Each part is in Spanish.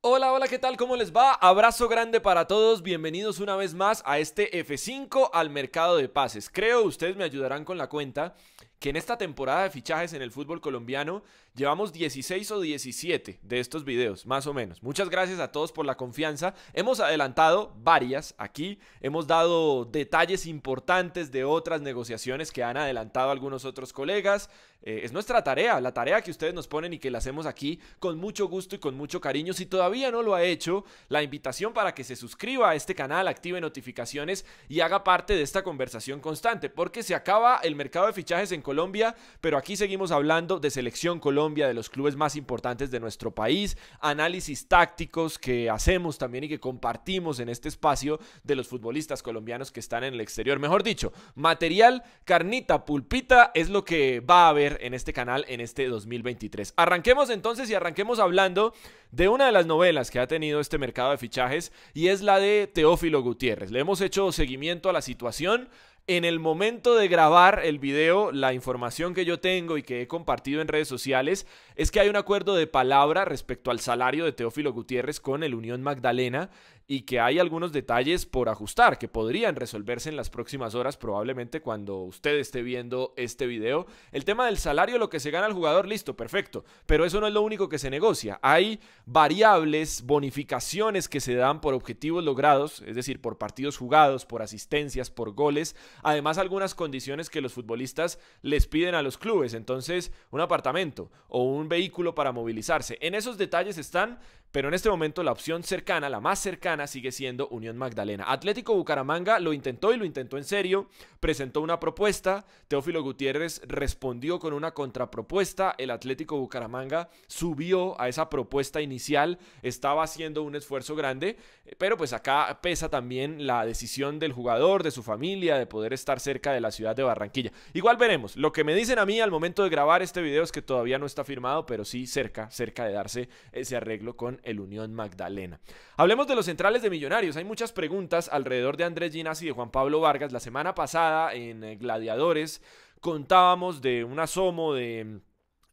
Hola, hola, ¿qué tal? ¿Cómo les va? Abrazo grande para todos, bienvenidos una vez más a este F5 al mercado de pases. Creo ustedes me ayudarán con la cuenta que en esta temporada de fichajes en el fútbol colombiano llevamos 16 o 17 de estos videos, más o menos. Muchas gracias a todos por la confianza. Hemos adelantado varias aquí, hemos dado detalles importantes de otras negociaciones que han adelantado algunos otros colegas. Eh, es nuestra tarea, la tarea que ustedes nos ponen y que la hacemos aquí con mucho gusto y con mucho cariño. Si todavía no lo ha hecho, la invitación para que se suscriba a este canal, active notificaciones y haga parte de esta conversación constante, porque se acaba el mercado de fichajes en Colombia, pero aquí seguimos hablando de selección Colombia, de los clubes más importantes de nuestro país, análisis tácticos que hacemos también y que compartimos en este espacio de los futbolistas colombianos que están en el exterior. Mejor dicho, material, carnita, pulpita es lo que va a haber en este canal en este 2023. Arranquemos entonces y arranquemos hablando de una de las novelas que ha tenido este mercado de fichajes y es la de Teófilo Gutiérrez. Le hemos hecho seguimiento a la situación en el momento de grabar el video, la información que yo tengo y que he compartido en redes sociales es que hay un acuerdo de palabra respecto al salario de Teófilo Gutiérrez con el Unión Magdalena y que hay algunos detalles por ajustar que podrían resolverse en las próximas horas, probablemente cuando usted esté viendo este video. El tema del salario, lo que se gana el jugador, listo, perfecto, pero eso no es lo único que se negocia. Hay variables, bonificaciones que se dan por objetivos logrados, es decir, por partidos jugados, por asistencias, por goles, además algunas condiciones que los futbolistas les piden a los clubes, entonces un apartamento o un vehículo para movilizarse. En esos detalles están pero en este momento la opción cercana, la más cercana, sigue siendo Unión Magdalena. Atlético Bucaramanga lo intentó y lo intentó en serio, presentó una propuesta, Teófilo Gutiérrez respondió con una contrapropuesta, el Atlético Bucaramanga subió a esa propuesta inicial, estaba haciendo un esfuerzo grande, pero pues acá pesa también la decisión del jugador, de su familia, de poder estar cerca de la ciudad de Barranquilla. Igual veremos, lo que me dicen a mí al momento de grabar este video es que todavía no está firmado, pero sí cerca, cerca de darse ese arreglo con el Unión Magdalena. Hablemos de los centrales de Millonarios. Hay muchas preguntas alrededor de Andrés Ginás y de Juan Pablo Vargas. La semana pasada en eh, Gladiadores contábamos de un asomo de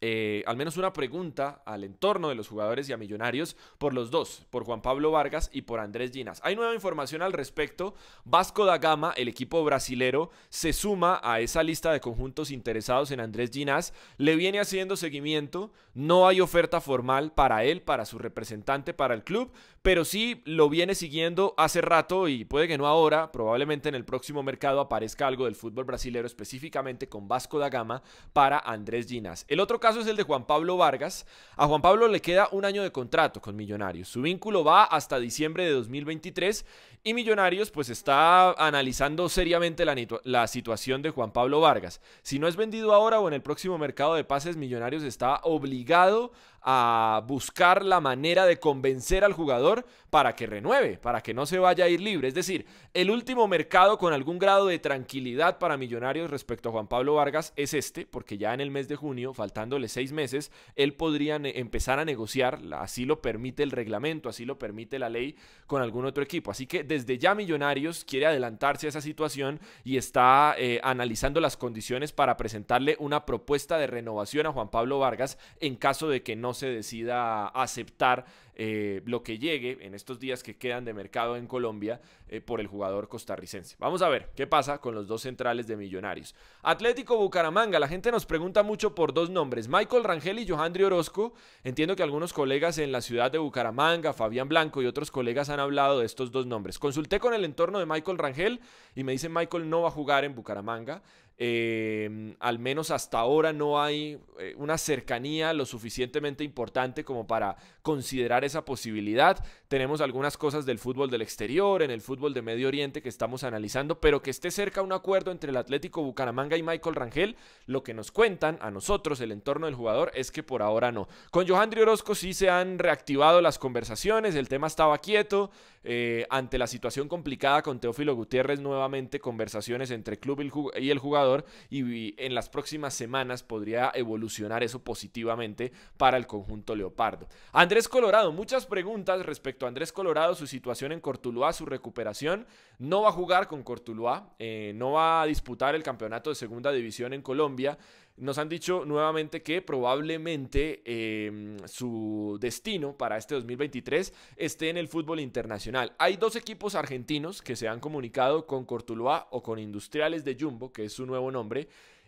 eh, al menos una pregunta al entorno de los jugadores y a millonarios por los dos, por Juan Pablo Vargas y por Andrés Ginas. Hay nueva información al respecto. Vasco da Gama, el equipo brasilero, se suma a esa lista de conjuntos interesados en Andrés Ginas. Le viene haciendo seguimiento. No hay oferta formal para él, para su representante, para el club, pero sí lo viene siguiendo hace rato y puede que no ahora, probablemente en el próximo mercado aparezca algo del fútbol brasilero, específicamente con Vasco da Gama para Andrés Ginas. El otro caso es el de Juan Pablo Vargas. A Juan Pablo le queda un año de contrato con Millonarios. Su vínculo va hasta diciembre de 2023 y Millonarios pues está analizando seriamente la, la, situación de Juan Pablo Vargas. Si no es vendido ahora o en el próximo mercado de pases, Millonarios está obligado a buscar la manera de convencer al jugador para que renueve, para que no se vaya a ir libre. Es decir, el último mercado con algún grado de tranquilidad para Millonarios respecto a Juan Pablo Vargas es este, porque ya en el mes de junio, faltándole seis meses, él podría empezar a negociar, así lo permite el reglamento, así lo permite la ley con algún otro equipo. Así que desde ya Millonarios quiere adelantarse a esa situación y está eh, analizando las condiciones para presentarle una propuesta de renovación a Juan Pablo Vargas en caso de que no se decida aceptar eh, lo que llegue en estos días que quedan de mercado en Colombia eh, por el jugador costarricense. Vamos a ver qué pasa con los dos centrales de Millonarios. Atlético Bucaramanga, la gente nos pregunta mucho por dos nombres, Michael Rangel y Johandri Orozco. Entiendo que algunos colegas en la ciudad de Bucaramanga, Fabián Blanco y otros colegas han hablado de estos dos nombres. Consulté con el entorno de Michael Rangel y me dice Michael no va a jugar en Bucaramanga. Eh, al menos hasta ahora no hay una cercanía lo suficientemente importante como para considerar esa posibilidad. Tenemos algunas cosas del fútbol del exterior, en el fútbol de Medio Oriente que estamos analizando, pero que esté cerca un acuerdo entre el Atlético Bucaramanga y Michael Rangel, lo que nos cuentan a nosotros, el entorno del jugador, es que por ahora no. Con Johandri Orozco sí se han reactivado las conversaciones, el tema estaba quieto, eh, ante la situación complicada con Teófilo Gutiérrez, nuevamente conversaciones entre club y el jugador, y en las próximas semanas podría evolucionar eso positivamente para el conjunto Leopardo. Andrés Colorado, muchas preguntas respecto a Andrés Colorado, su situación en Cortuluá, su recuperación. No va a jugar con Cortuluá, eh, no va a disputar el campeonato de segunda división en Colombia. nos han dicho nuevamente que probablemente em, su destino para este 2023 esté en el fútbol internacional. Hay dos equipos argentinos que se han comunicado con Cortuluá o con Industriales de Jumbo, que es su nuevo nombre,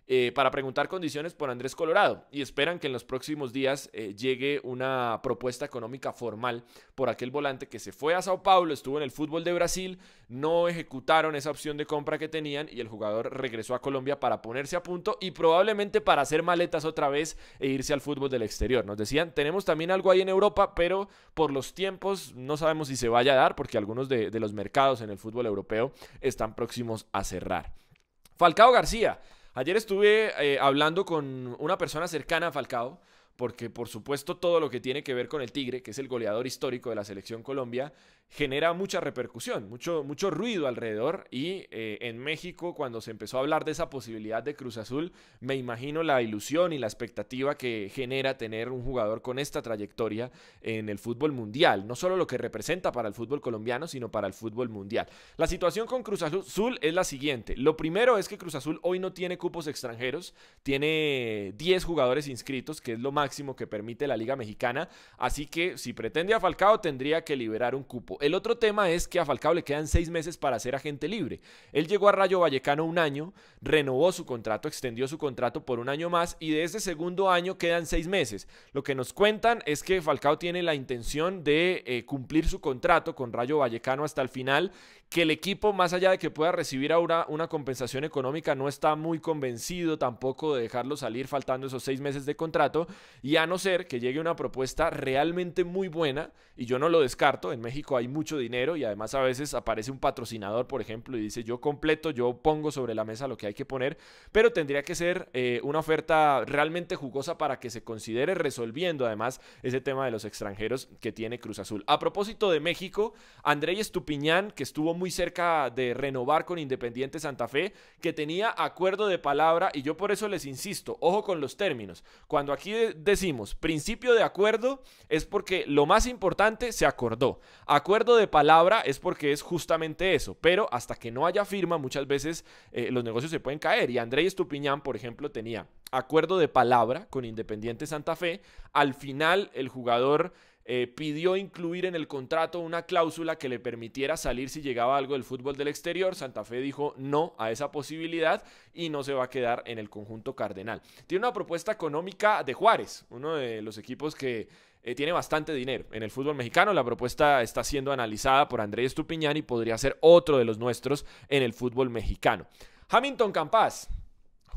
eh, para preguntar condiciones por Andrés Colorado y esperan que en los próximos días eh, llegue una propuesta económica formal por aquel volante que se fue a Sao Paulo, estuvo en el fútbol de Brasil, no ejecutaron esa opción de compra que tenían y el jugador regresó a Colombia para ponerse a punto y probablemente para hacer maletas otra vez e irse al fútbol del exterior. Nos decían, tenemos también algo ahí en Europa, pero por los tiempos no sabemos si se vaya a dar porque algunos de, de los mercados en el fútbol europeo están próximos a cerrar. Falcao García Ayer estuve eh, hablando con una persona cercana a Falcao, porque por supuesto todo lo que tiene que ver con el Tigre, que es el goleador histórico de la selección Colombia, genera mucha repercusión, mucho, mucho ruido alrededor. Y eh, en México cuando se empezó a hablar de esa posibilidad de Cruz Azul, me imagino la ilusión y la expectativa que genera tener un jugador con esta trayectoria en el fútbol mundial, no solo lo que representa para el fútbol colombiano, sino para el fútbol mundial. La situación con Cruz Azul es la siguiente, lo primero es que Cruz Azul hoy no tiene cupos extranjeros, tiene 10 jugadores inscritos, que es lo máximo que permite la Liga Mexicana, así que si pretende a Falcao tendría que liberar un cupo. El otro tema es que a Falcao le quedan seis meses para ser agente libre. Él llegó a Rayo Vallecano un año, renovó su contrato, extendió su contrato por un año más y de ese segundo año quedan seis meses. Lo que nos cuentan es que Falcao tiene la intención de eh, cumplir su contrato con Rayo Vallecano hasta el final que el equipo, más allá de que pueda recibir ahora una compensación económica, no está muy convencido tampoco de dejarlo salir faltando esos seis meses de contrato, y a no ser que llegue una propuesta realmente muy buena, y yo no lo descarto, en México hay mucho dinero y además a veces aparece un patrocinador, por ejemplo, y dice yo completo, yo pongo sobre la mesa lo que hay que poner, pero tendría que ser eh, una oferta realmente jugosa para que se considere resolviendo además ese tema de los extranjeros que tiene Cruz Azul. A propósito de México, André Estupiñán, que estuvo muy cerca de renovar con Independiente Santa Fe, que tenía acuerdo de palabra y yo por eso les insisto, ojo con los términos. Cuando aquí decimos principio de acuerdo es porque lo más importante se acordó. Acuerdo de palabra es porque es justamente eso, pero hasta que no haya firma muchas veces eh, los negocios se pueden caer y André Estupiñán, por ejemplo, tenía acuerdo de palabra con Independiente Santa Fe. Al final el jugador eh, pidió incluir en el contrato una cláusula que le permitiera salir si llegaba algo del fútbol del exterior. Santa Fe dijo no a esa posibilidad y no se va a quedar en el conjunto cardenal. Tiene una propuesta económica de Juárez, uno de los equipos que eh, tiene bastante dinero en el fútbol mexicano. La propuesta está siendo analizada por Andrés Estupiñán y podría ser otro de los nuestros en el fútbol mexicano. Hamilton Campas,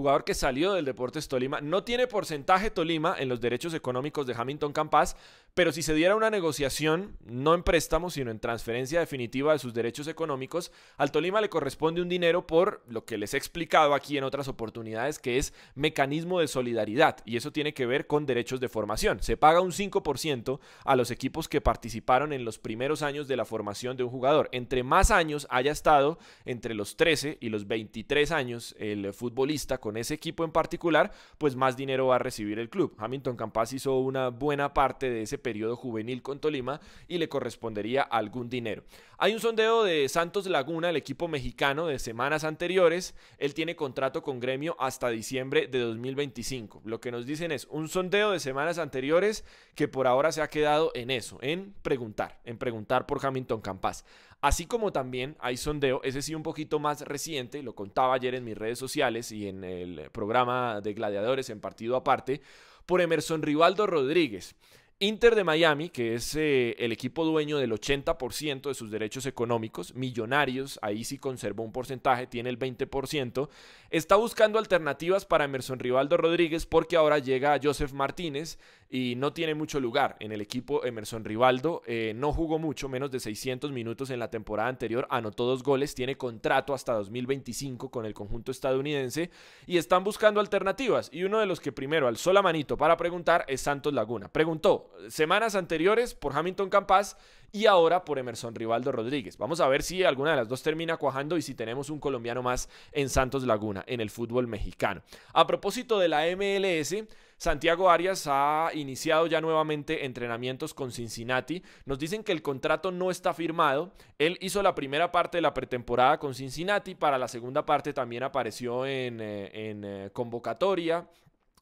jugador que salió del Deportes Tolima. No tiene porcentaje Tolima en los derechos económicos de Hamilton Campas, pero si se diera una negociación, no en préstamo, sino en transferencia definitiva de sus derechos económicos, al Tolima le corresponde un dinero por lo que les he explicado aquí en otras oportunidades, que es mecanismo de solidaridad, y eso tiene que ver con derechos de formación. Se paga un 5% a los equipos que participaron en los primeros años de la formación de un jugador. Entre más años haya estado, entre los 13 y los 23 años, el futbolista con ese equipo en particular, pues más dinero va a recibir el club. Hamilton Campas hizo una buena parte de ese periodo juvenil con Tolima y le correspondería algún dinero. Hay un sondeo de Santos Laguna, el equipo mexicano de semanas anteriores. Él tiene contrato con Gremio hasta diciembre de 2025. Lo que nos dicen es un sondeo de semanas anteriores que por ahora se ha quedado en eso, en preguntar, en preguntar por Hamilton Campas. Así como también hay sondeo, ese sí un poquito más reciente, lo contaba ayer en mis redes sociales y en el programa de Gladiadores en partido aparte, por Emerson Rivaldo Rodríguez. Inter de Miami, que es eh, el equipo dueño del 80% de sus derechos económicos, Millonarios, ahí sí conservó un porcentaje, tiene el 20%, está buscando alternativas para Emerson Rivaldo Rodríguez porque ahora llega Joseph Martínez y no tiene mucho lugar en el equipo Emerson Rivaldo, eh, no jugó mucho, menos de 600 minutos en la temporada anterior, anotó dos goles, tiene contrato hasta 2025 con el conjunto estadounidense y están buscando alternativas y uno de los que primero alzó la manito para preguntar es Santos Laguna. Preguntó, semanas anteriores por Hamilton Campas y ahora por Emerson Rivaldo Rodríguez. Vamos a ver si alguna de las dos termina cuajando y si tenemos un colombiano más en Santos Laguna, en el fútbol mexicano. A propósito de la MLS, Santiago Arias ha iniciado ya nuevamente entrenamientos con Cincinnati. Nos dicen que el contrato no está firmado. Él hizo la primera parte de la pretemporada con Cincinnati. Para la segunda parte también apareció en, eh, en eh, convocatoria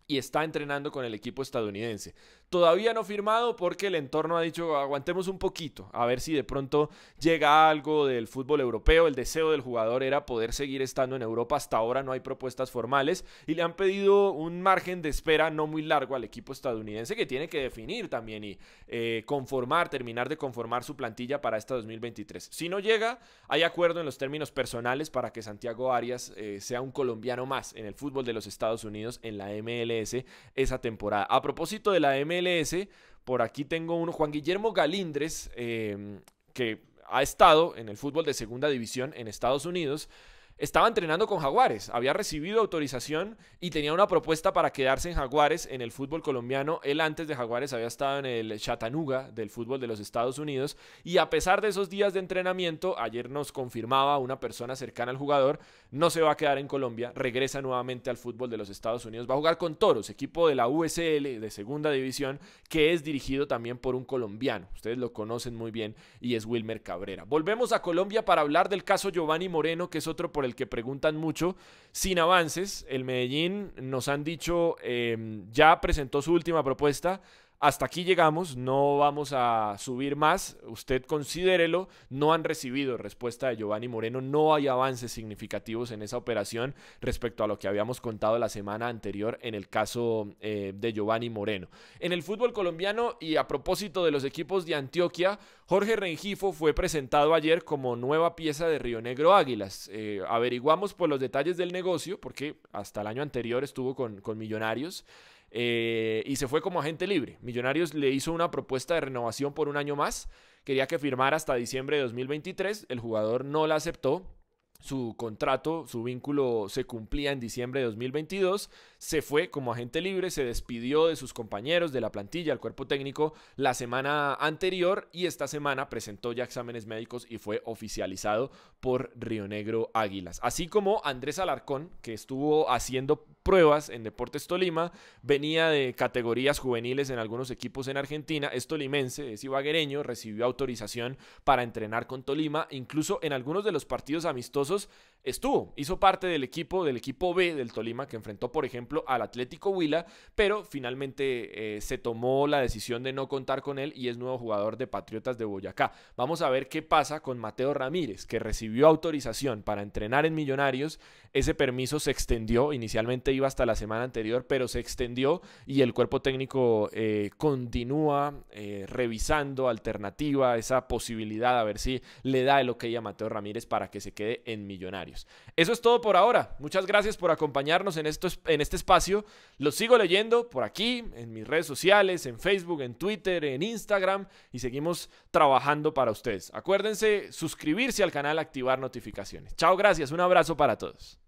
y está entrenando con el equipo estadounidense. Todavía no firmado porque el entorno ha dicho aguantemos un poquito, a ver si de pronto llega algo del fútbol europeo. El deseo del jugador era poder seguir estando en Europa. Hasta ahora no hay propuestas formales y le han pedido un margen de espera no muy largo al equipo estadounidense que tiene que definir también y eh, conformar, terminar de conformar su plantilla para esta 2023. Si no llega, hay acuerdo en los términos personales para que Santiago Arias eh, sea un colombiano más en el fútbol de los Estados Unidos en la Esa temporada. A propósito de la MLS, por aquí tengo uno, Juan Guillermo Galindres, em, que ha estado en el fútbol de segunda división en Estados Unidos estaba entrenando con Jaguares, había recibido autorización y tenía una propuesta para quedarse en Jaguares en el fútbol colombiano. Él antes de Jaguares había estado en el Chattanooga del fútbol de los Estados Unidos y a pesar de esos días de entrenamiento, ayer nos confirmaba una persona cercana al jugador, no se va a quedar en Colombia, regresa nuevamente al fútbol de los Estados Unidos, va a jugar con Toros, equipo de la USL de segunda división que es dirigido también por un colombiano. Ustedes lo conocen muy bien y es Wilmer Cabrera. Volvemos a Colombia para hablar del caso Giovanni Moreno, que es otro por el que preguntan mucho, sin avances. El Medellín nos han dicho, em, ya presentó su última propuesta hasta aquí llegamos, no vamos a subir más, usted considérelo, no han recibido respuesta de Giovanni Moreno, no hay avances significativos en esa operación respecto a lo que habíamos contado la semana anterior en el caso eh, de Giovanni Moreno. En el fútbol colombiano y a propósito de los equipos de Antioquia, Jorge Rengifo fue presentado ayer como nueva pieza de Río Negro Águilas. Eh, averiguamos por los detalles del negocio, porque hasta el año anterior estuvo con, con Millonarios. Eh, y se fue como agente libre. Millonarios le hizo una propuesta de renovación por un año más, quería que firmara hasta diciembre de 2023, el jugador no la aceptó. Su contrato, su vínculo se cumplía en diciembre de 2022, se fue como agente libre, se despidió de sus compañeros, de la plantilla, el cuerpo técnico la semana anterior y esta semana presentó ya exámenes médicos y fue oficializado por Río Negro Águilas. Así como Andrés Alarcón, que estuvo haciendo pruebas en Deportes Tolima, venía de categorías juveniles en algunos equipos en Argentina, es tolimense, es ibaguereño, recibió autorización para entrenar con Tolima, incluso en algunos de los partidos amistosos estuvo, hizo parte del equipo, del equipo B del Tolima, que enfrentó, por ejemplo, al Atlético Huila, pero finalmente eh, se tomó la decisión de no contar con él y es nuevo jugador de Patriotas de Boyacá. Vamos a ver qué pasa con Mateo Ramírez, que recibió autorización para entrenar en Millonarios, ese permiso se extendió, inicialmente hasta la semana anterior, pero se extendió y el cuerpo técnico eh, continúa eh, revisando alternativa, esa posibilidad, a ver si le da el ok a Mateo Ramírez para que se quede en Millonarios. Eso es todo por ahora. Muchas gracias por acompañarnos en, en este espacio. Los sigo leyendo por aquí, en mis redes sociales, en Facebook, en Twitter, en Instagram y seguimos trabajando para ustedes. Acuérdense suscribirse al canal, activar notificaciones. Chao, gracias. Un abrazo para todos.